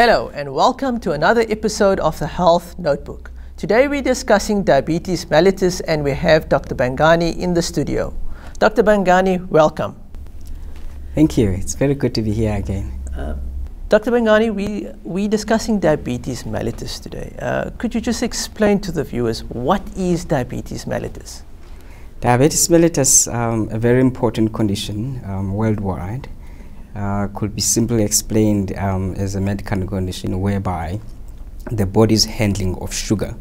Hello, and welcome to another episode of the Health Notebook. Today we're discussing diabetes mellitus, and we have Dr. Bangani in the studio. Dr. Bangani, welcome. Thank you. It's very good to be here again. Uh, Dr. Bangani, we, we're discussing diabetes mellitus today. Uh, could you just explain to the viewers what is diabetes mellitus? Diabetes mellitus, um, a very important condition um, worldwide, uh, could be simply explained um, as a medical condition whereby the body's handling of sugar,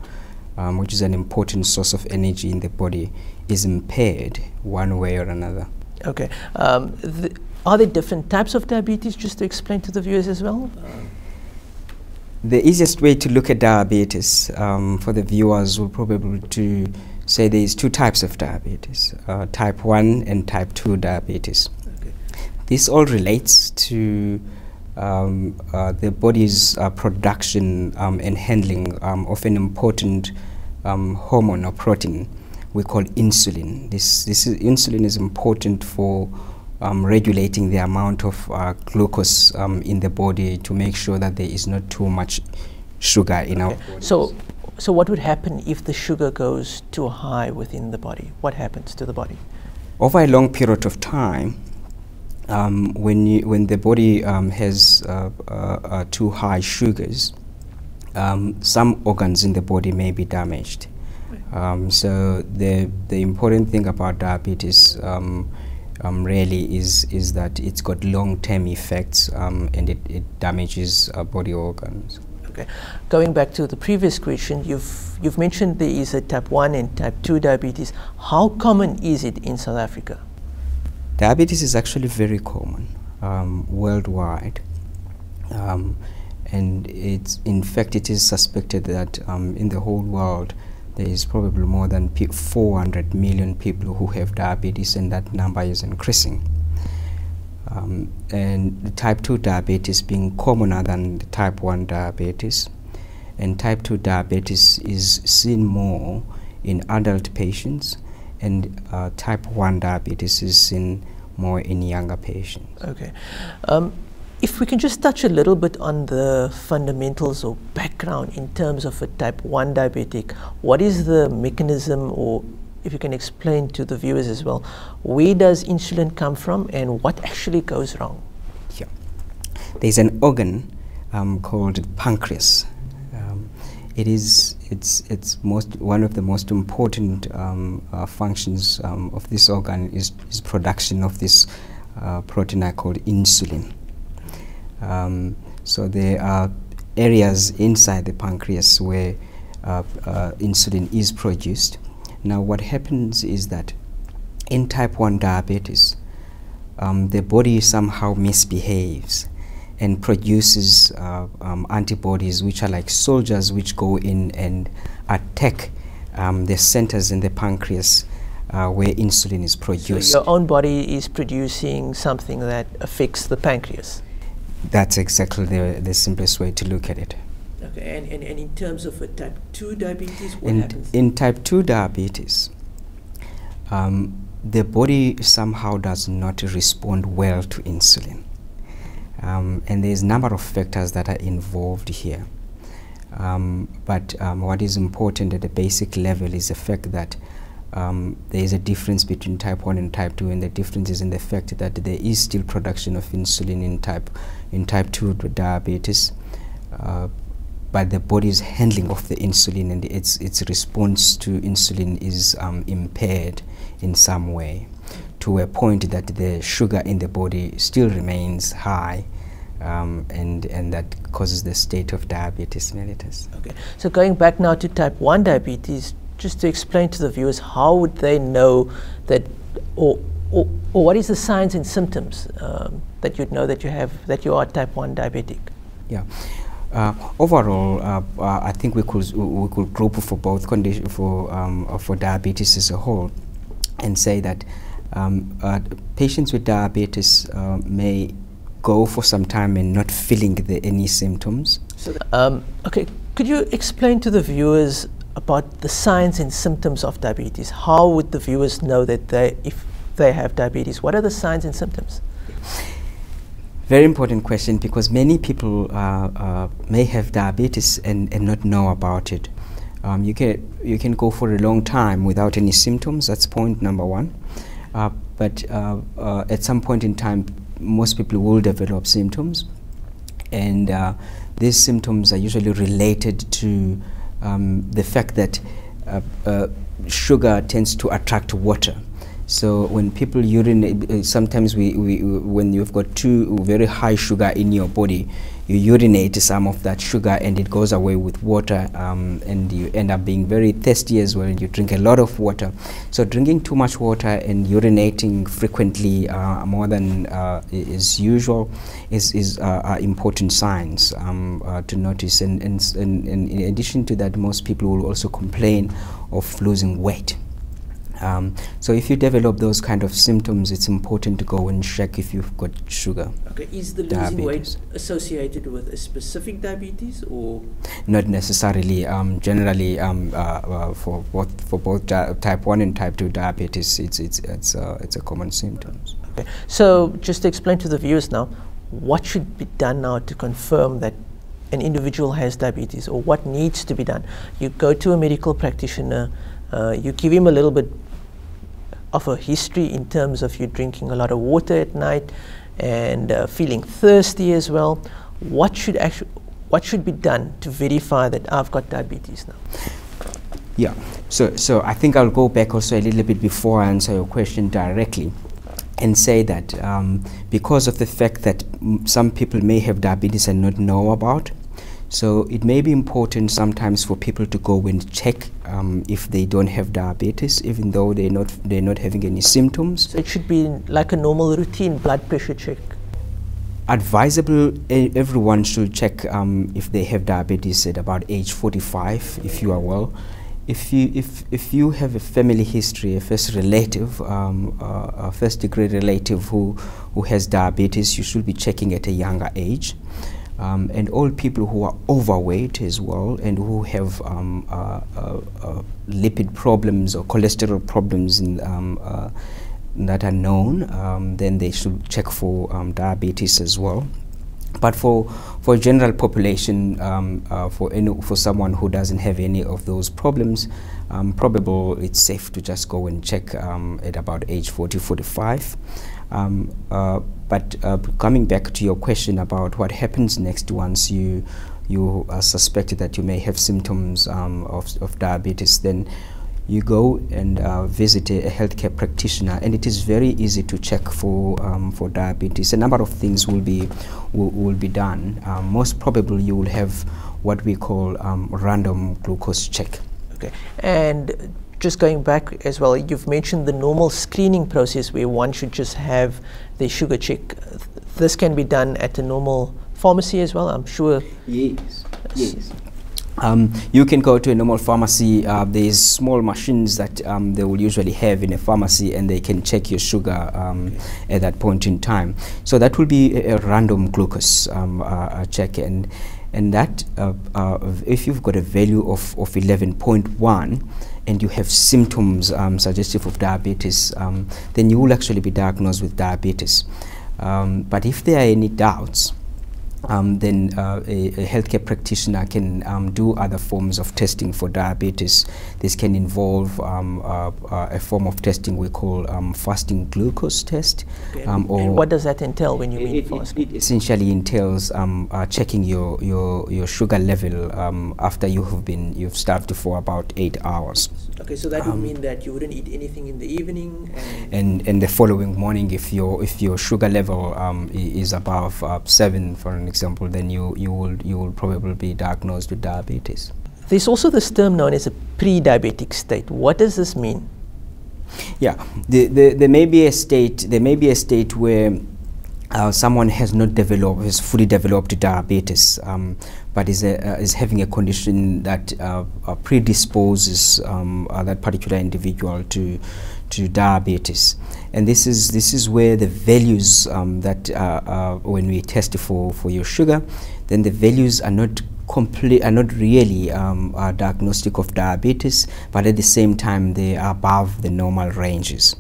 um, which is an important source of energy in the body, is impaired one way or another. Okay. Um, th are there different types of diabetes, just to explain to the viewers as well? The easiest way to look at diabetes um, for the viewers will probably to say there is two types of diabetes, uh, type 1 and type 2 diabetes. This all relates to um, uh, the body's uh, production um, and handling um, of an important um, hormone or protein we call insulin. This, this is, insulin is important for um, regulating the amount of uh, glucose um, in the body to make sure that there is not too much sugar in okay. our. So so what would happen if the sugar goes too high within the body? What happens to the body? Over a long period of time, um, when, you, when the body um, has uh, uh, uh, too high sugars, um, some organs in the body may be damaged. Um, so the, the important thing about diabetes um, um, really is, is that it's got long-term effects and it, it damages body organs. Okay. Going back to the previous question, you've, you've mentioned there is a type 1 and type 2 diabetes. How common is it in South Africa? Diabetes is actually very common um, worldwide. Um, and it's, in fact, it is suspected that um, in the whole world, there is probably more than 400 million people who have diabetes, and that number is increasing. Um, and type 2 diabetes being commoner than type 1 diabetes. And type 2 diabetes is seen more in adult patients, and uh, type 1 diabetes is seen more in younger patients. Okay. Um, if we can just touch a little bit on the fundamentals or background in terms of a type 1 diabetic, what is the mechanism or if you can explain to the viewers as well, where does insulin come from and what actually goes wrong? Yeah. There's an organ um, called pancreas. Um, it is it's it's most one of the most important um, uh, functions um, of this organ is, is production of this uh, protein called insulin. Um, so there are areas inside the pancreas where uh, uh insulin is produced now, what happens is that in type 1 diabetes, um, the body somehow misbehaves and produces uh, um, antibodies which are like soldiers which go in and attack um, the centers in the pancreas uh, where insulin is produced. So your own body is producing something that affects the pancreas? That's exactly the, the simplest way to look at it. Okay, and, and, and in terms of a type 2 diabetes, what in, happens? In type 2 diabetes, um, the body somehow does not respond well to insulin. Um, and there's a number of factors that are involved here. Um, but um, what is important at the basic level is the fact that um, there is a difference between type 1 and type 2 and the difference is in the fact that there is still production of insulin in type in type 2 diabetes uh, but the body's handling of the insulin and its its response to insulin is um, impaired in some way to a point that the sugar in the body still remains high um, and and that causes the state of diabetes mellitus. Okay, so going back now to type 1 diabetes, just to explain to the viewers, how would they know that, or, or, or what is the signs and symptoms um, that you'd know that you have, that you are type 1 diabetic? Yeah. Uh, overall, uh, uh, I think we could we could group for both condition for um, for diabetes as a whole, and say that um, uh, patients with diabetes uh, may go for some time and not feeling the, any symptoms. So um, okay, could you explain to the viewers about the signs and symptoms of diabetes? How would the viewers know that they if they have diabetes? What are the signs and symptoms? Very important question because many people uh, uh, may have diabetes and, and not know about it. Um, you can you can go for a long time without any symptoms. That's point number one. But uh, uh, at some point in time, most people will develop symptoms, and uh, these symptoms are usually related to um, the fact that sugar tends to attract water. So when people urinate, sometimes we, we, when you've got too very high sugar in your body, you urinate some of that sugar and it goes away with water um, and you end up being very thirsty as well and you drink a lot of water. So drinking too much water and urinating frequently uh, more than uh, is usual is, is uh, important signs um, uh, to notice and, and, and in addition to that most people will also complain of losing weight. Um, so if you develop those kind of symptoms, it's important to go and check if you've got sugar. Okay, is the losing diabetes. weight associated with a specific diabetes or? Not necessarily. Um, generally, um, uh, uh, for both for both type one and type two diabetes, it's it's it's uh, it's a common symptom. Okay, so just to explain to the viewers now, what should be done now to confirm that an individual has diabetes or what needs to be done? You go to a medical practitioner. Uh, you give him a little bit of a history in terms of you drinking a lot of water at night and uh, feeling thirsty as well. What should actually what should be done to verify that I've got diabetes now? Yeah, so so I think I'll go back also a little bit before I answer your question directly and say that um, because of the fact that some people may have diabetes and not know about so it may be important sometimes for people to go and check um, if they don't have diabetes, even though they're not they're not having any symptoms. So it should be like a normal routine blood pressure check. Advisable, everyone should check um, if they have diabetes at about age 45, if you are well. If you if if you have a family history, a first relative, um, uh, a first degree relative who who has diabetes, you should be checking at a younger age um, and all people who are overweight as well and who have um, uh, uh, uh, lipid problems or cholesterol problems in, um, uh, that are known, um, then they should check for um, diabetes as well. But for for general population, um, uh, for any for someone who doesn't have any of those problems, probable it's safe to just go and check at about age 40, 45. Um, uh, but uh, coming back to your question about what happens next once you you are suspected that you may have symptoms um, of, of diabetes, then you go and uh, visit a, a, healthcare practitioner, and it is very easy to check for um, for diabetes. A number of things will be will, will be done. Um, most probably, you will have what we call um, random glucose check. Okay, and just going back as well, you've mentioned the normal screening process where one should just have the sugar check. This can be done at a normal pharmacy as well, I'm sure. Yes, yes. Um, you can go to a normal pharmacy. Uh, there's small machines that um, they will usually have in a pharmacy, and they can check your sugar um, at that point in time. So that will be a, a random glucose um, uh, check, and and that uh, uh, if you've got a value of of 11.1 and you have symptoms um, suggestive of diabetes, um, then you will actually be diagnosed with diabetes. Um, but if there are any doubts, um, then uh, a, a, healthcare practitioner can um, do other forms of testing for diabetes. This can involve um, uh, uh, a form of testing we call um, fasting glucose test. Um, or and what does that entail when you mean it, fasting? It, it essentially entails um, uh, checking your, your, your sugar level after you have been you've starved for about eight hours. Okay, so that would mean that you wouldn't eat anything in the evening. And, and, and the following morning, if your if your sugar level is above uh, seven, for an example, then you, you, will, you will probably be diagnosed with diabetes. There's also this term known as a pre-diabetic state. What does this mean? Yeah, the, the, there may be a state. There may be a state where uh, someone has not developed, has fully developed diabetes, um, but is, a, uh, is having a condition that uh, uh predisposes um, uh, that particular individual to to diabetes. And this is, this is where the values um, that uh, uh, when we test for, for your sugar, then the values are not complete are not really um, a diagnostic of diabetes, but at the same time they are above the normal ranges.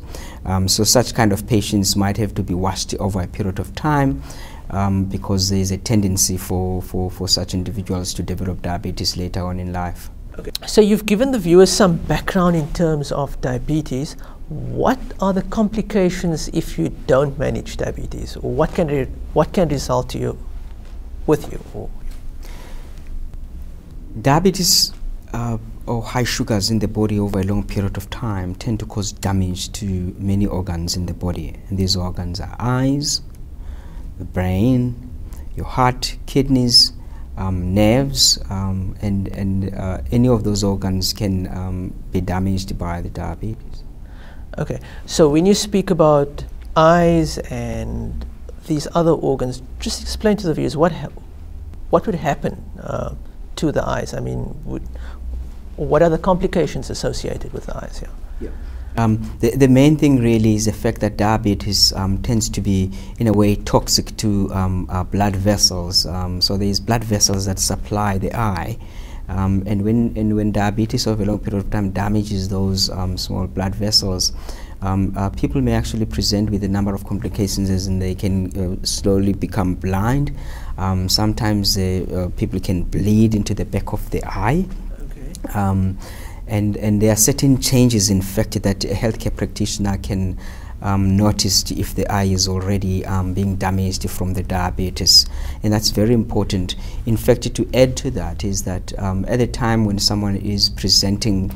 Um, so such kind of patients might have to be watched over a period of time um, because there is a tendency for, for, for such individuals to develop diabetes later on in life. Okay. So you've given the viewers some background in terms of diabetes. What are the complications if you don't manage diabetes? What can, what can result to you with you? Diabetes uh, or high sugars in the body over a long period of time tend to cause damage to many organs in the body. And these organs are eyes, the brain, your heart, kidneys, um, nerves, um, and, and uh, any of those organs can um, be damaged by the diabetes. Okay, so when you speak about eyes and these other organs, just explain to the viewers what ha- what would happen uh, to the eyes. I mean, would, what are the complications associated with the eyes? Yeah. Um, the, the main thing really is the fact that diabetes um, tends to be, in a way, toxic to um, uh, blood vessels. Um, so there's blood vessels that supply the eye. Um, and when and when diabetes over a long period of time damages those um, small blood vessels, um, uh, people may actually present with a number of complications, as in they can uh, slowly become blind. Um, sometimes uh, people can bleed into the back of the eye. Okay. Um, and, and there are certain changes, in fact, that a healthcare practitioner can um, notice if the eye is already um, being damaged from the diabetes. And that's very important. In fact, to add to that is that um, at the time when someone is presenting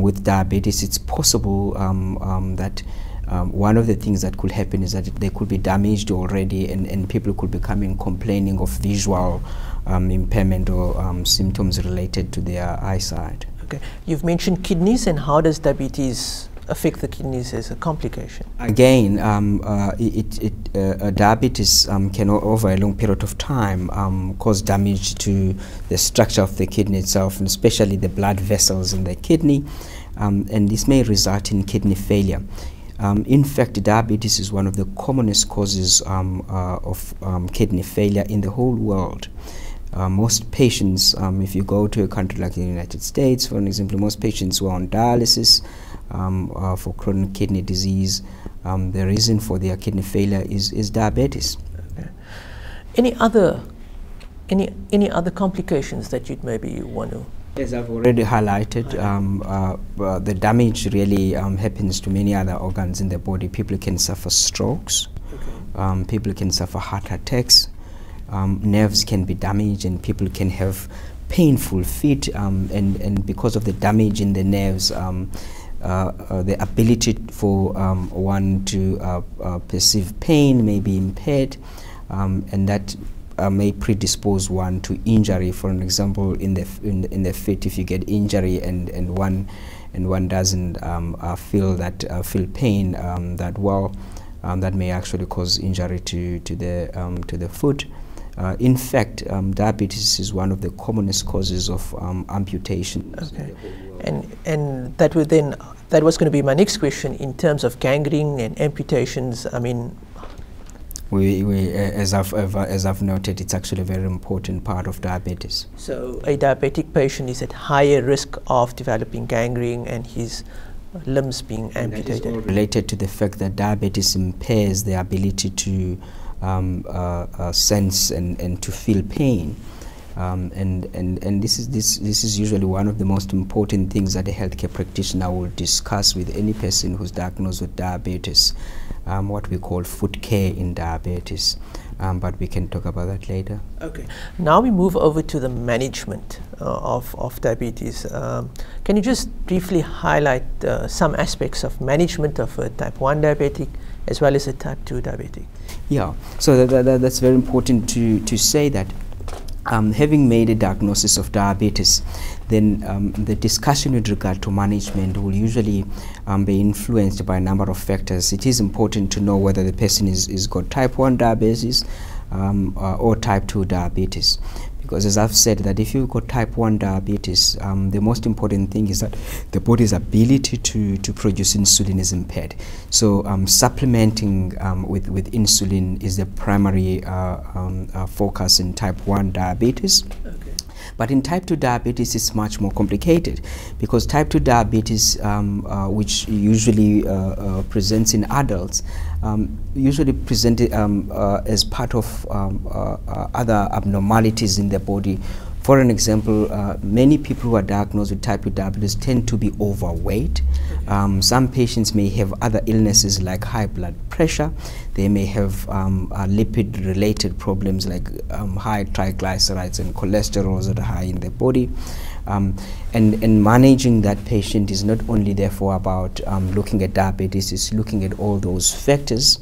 with diabetes, it's possible um, um, that um, one of the things that could happen is that they could be damaged already and, and people could be coming complaining of visual um, impairment or um, symptoms related to their eyesight. Okay. You've mentioned kidneys, and how does diabetes affect the kidneys as a complication? Again, um, uh, it, it, uh, diabetes um, can, over a long period of time, um, cause damage to the structure of the kidney itself, and especially the blood vessels in the kidney, um, and this may result in kidney failure. Um, in fact, diabetes is one of the commonest causes um, uh, of kidney failure in the whole world. Uh, most patients, um, if you go to a country like the United States, for example, most patients who are on dialysis um, uh, for chronic kidney disease, um, the reason for their kidney failure is, is diabetes. Okay. Any other any any other complications that you'd maybe want to As I've already highlighted, um, uh, uh, the damage really um, happens to many other organs in the body. People can suffer strokes, okay. um, people can suffer heart attacks, um, nerves can be damaged, and people can have painful feet. Um, and, and because of the damage in the nerves, the ability for um, one to uh, uh, perceive pain may be impaired, and that uh, may predispose one to injury. For an example, in the in, in the feet, if you get injury and and one and one doesn't um, uh, feel that uh, feel pain um, that well, um, that may actually cause injury to to the um, to the foot. Uh, in fact, um, diabetes is one of the commonest causes of um, amputation. Okay, and and that would then that was going to be my next question in terms of gangrene and amputations. I mean, we, we as I've as I've noted, it's actually a very important part of diabetes. So a diabetic patient is at higher risk of developing gangrene and his limbs being amputated. related to the fact that diabetes impairs the ability to um, sense and, and to feel pain. Um, and and, and this, is, this, this is usually one of the most important things that a healthcare practitioner will discuss with any person who's diagnosed with diabetes, um, what we call foot care in diabetes. Um, but we can talk about that later. Okay. Now we move over to the management uh, of, of diabetes. Um, can you just briefly highlight uh, some aspects of management of a type 1 diabetic as well as a type 2 diabetic? Yeah, so that, that, that's very important to, to say that um, having made a diagnosis of diabetes, then um, the discussion with regard to management will usually um, be influenced by a number of factors. It is important to know whether the person is, is got type 1 diabetes uh, or type 2 diabetes. Because as I've said, that if you've got type 1 diabetes, um, the most important thing is that the body's ability to, to produce insulin is impaired. So um, supplementing um, with, with insulin is the primary uh, um, uh, focus in type 1 diabetes. Okay. But in type 2 diabetes, it's much more complicated because type 2 diabetes, um, uh, which usually uh, uh, presents in adults, um, usually presented um, uh, as part of um, uh, other abnormalities in the body for an example, uh, many people who are diagnosed with type 2 diabetes tend to be overweight. Um, some patients may have other illnesses like high blood pressure. They may have um, uh, lipid-related problems like um, high triglycerides and cholesterols that are high in the body. Um, and, and managing that patient is not only therefore about um, looking at diabetes, it's looking at all those factors.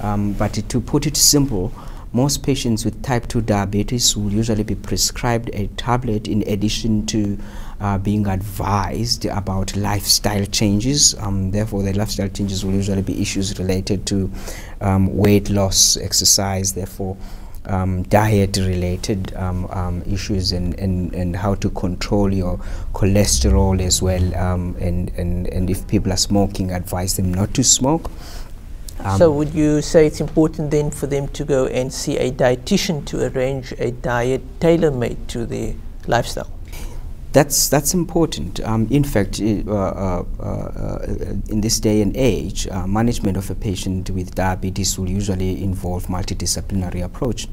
Um, but to put it simple, most patients with type 2 diabetes will usually be prescribed a tablet in addition to uh, being advised about lifestyle changes. Um, therefore, the lifestyle changes will usually be issues related to um, weight loss, exercise, therefore, um, diet related um, um, issues and, and, and how to control your cholesterol as well. Um, and, and, and if people are smoking, advise them not to smoke. Um, so would you say it's important then for them to go and see a dietitian to arrange a diet tailor-made to their lifestyle? That's that's important. Um, in fact, uh, uh, uh, in this day and age, uh, management of a patient with diabetes will usually involve multidisciplinary approach.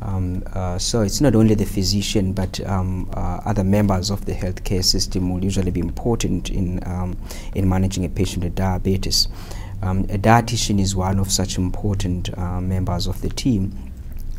Um, uh, so it's not only the physician, but um, uh, other members of the healthcare system will usually be important in um, in managing a patient with diabetes. Um, a dietitian is one of such important uh, members of the team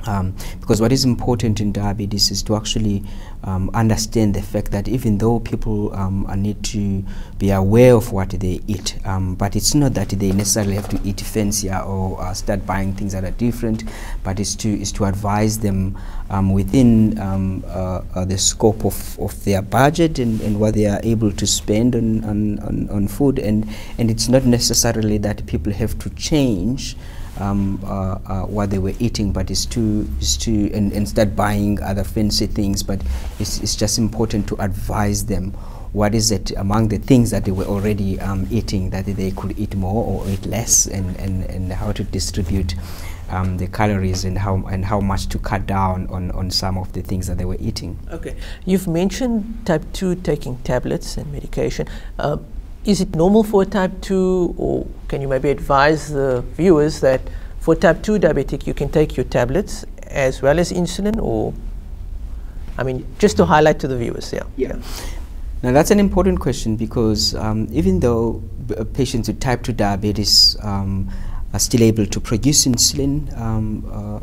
um, because what is important in diabetes is to actually um, understand the fact that even though people um, need to be aware of what they eat, um, but it's not that they necessarily have to eat fancier or uh, start buying things that are different, but it's to is to advise them um, within um, uh, uh, the scope of, of their budget and, and what they are able to spend on, on, on, on food, and and it's not necessarily that people have to change um, uh, uh, what they were eating, but it's to is to and, and start buying other fancy things. But it's, it's just important to advise them what is it among the things that they were already um, eating that they could eat more or eat less, and, and, and how to distribute um, the calories and how and how much to cut down on, on some of the things that they were eating. Okay, you've mentioned type two taking tablets and medication. Uh, is it normal for type 2 or can you maybe advise the viewers that for type 2 diabetic you can take your tablets as well as insulin or I mean just to highlight to the viewers yeah. Yeah. Now that's an important question because um, even though uh, patients with type 2 diabetes um, are still able to produce insulin um, uh,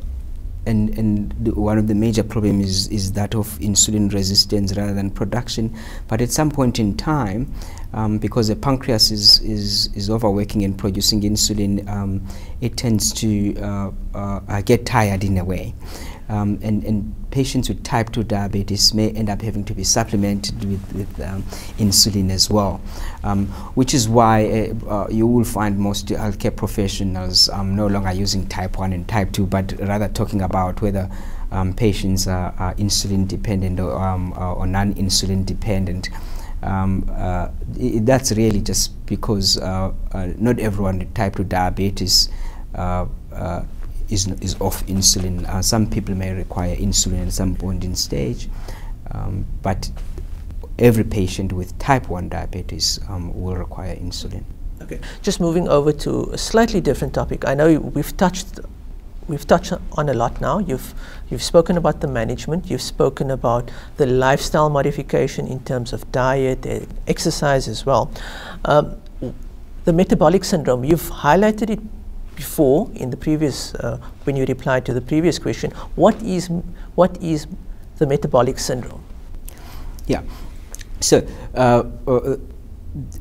and and one of the major problems is, is that of insulin resistance rather than production. But at some point in time, um, because the pancreas is, is, is overworking and producing insulin, um, it tends to uh, uh, get tired in a way. Um, and, and, patients with type 2 diabetes may end up having to be supplemented with, with um, insulin as well, um, which is why uh, uh, you will find most healthcare professionals um, no longer using type 1 and type 2, but rather talking about whether um, patients are, are, insulin dependent or, um, or non-insulin dependent. Uh, that's really just because uh, uh, not everyone with type 2 diabetes uh, is, is off insulin. Uh, some people may require insulin at some point in stage, um, but every patient with type 1 diabetes um, will require insulin. Okay, just moving over to a slightly different topic. I know we've touched we've touched on a lot now. You've you've spoken about the management. You've spoken about the lifestyle modification in terms of diet, and exercise as well. Um, the metabolic syndrome. You've highlighted it before in the previous uh, when you replied to the previous question what is what is the metabolic syndrome yeah so uh, uh,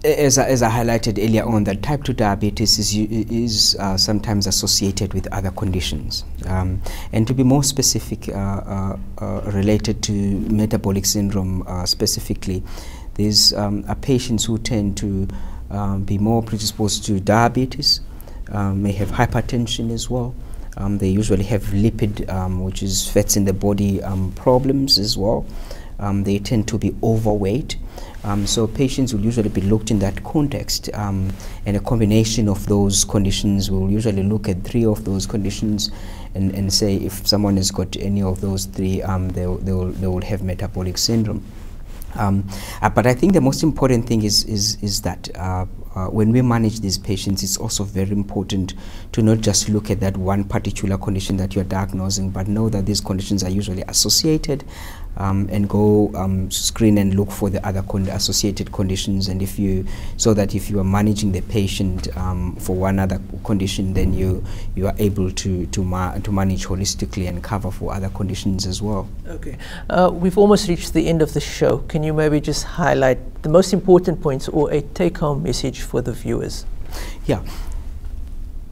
as, I, as I highlighted earlier on, that type 2 diabetes is, is uh, sometimes associated with other conditions. Um, and to be more specific, uh, uh, uh related to metabolic syndrome specifically, there's um, patients who tend to um, be more predisposed to diabetes, um, may have hypertension as well. Um, they usually have lipid, um, which is fats in the body um, problems as well. Um, they tend to be overweight. So patients will usually be looked in that context, and a combination of those conditions will usually look at three of those conditions, and, and say if someone has got any of those three, they they will they will have metabolic syndrome. Um, uh, but I think the most important thing is is is that uh, uh, when we manage these patients, it's also very important to not just look at that one particular condition that you're diagnosing, but know that these conditions are usually associated um, and go um, screen and look for the other con associated conditions. And if you, so that if you are managing the patient um, for one other condition, then you you are able to to, ma to manage holistically and cover for other conditions as well. Okay, uh, we've almost reached the end of the show. Can you maybe just highlight the most important points or a take-home message for the viewers? Yeah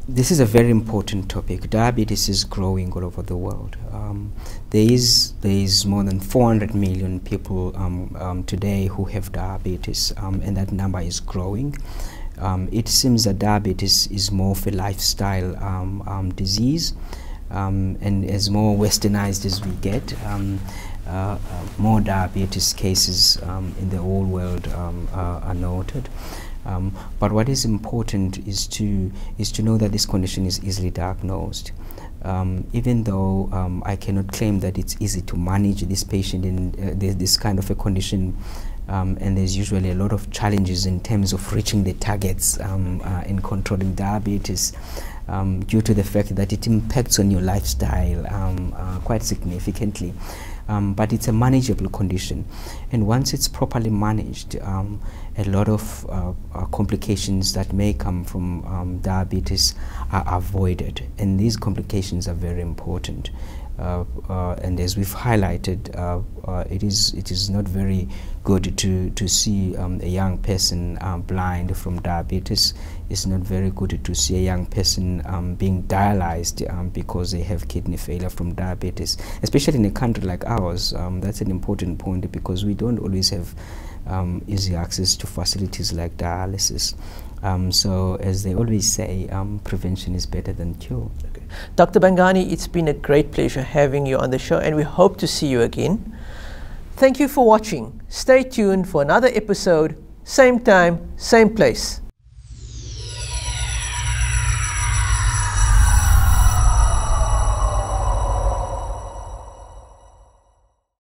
this is a very important topic. Diabetes is growing all over the world. Um, there is there is more than 400 million people um, um, today who have diabetes, um, and that number is growing. Um, it seems that diabetes is more of a lifestyle um, disease, and as more westernized as we get, uh, uh, more diabetes cases in the whole world are noted. Um, but what is important is to is to know that this condition is easily diagnosed. Um, even though um, I cannot claim that it's easy to manage this patient in uh, this, this, kind of a condition, um, and there's usually a lot of challenges in terms of reaching the targets um, uh, in controlling diabetes. Um, due to the fact that it impacts on your lifestyle uh, quite significantly um, but it's a manageable condition. And once it's properly managed, um, a lot of uh, uh, complications that may come from um, diabetes are avoided. And these complications are very important. Uh, uh, and as we've highlighted, uh, it is it is not very good to to see um, a young person blind from diabetes. It's not very good to see a young person um, being dialyzed um, because they have kidney failure from diabetes, especially in a country like ours. Um, that's an important point because we don't always have um, easy access to facilities like dialysis. Um, so, as they always say, prevention is better than cure. Dr. Bangani, it's been a great pleasure having you on the show, and we hope to see you again. Thank you for watching. Stay tuned for another episode, same time, same place.